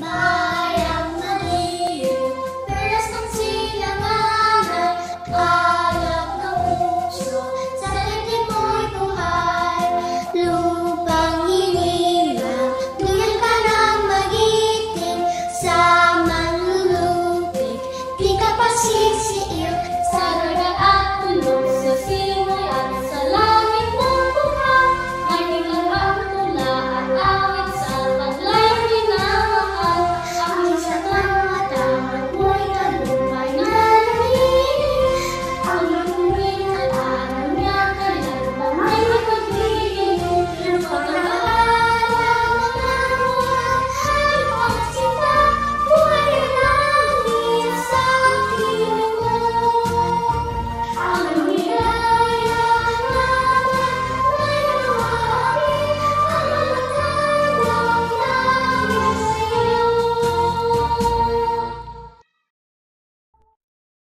Bye.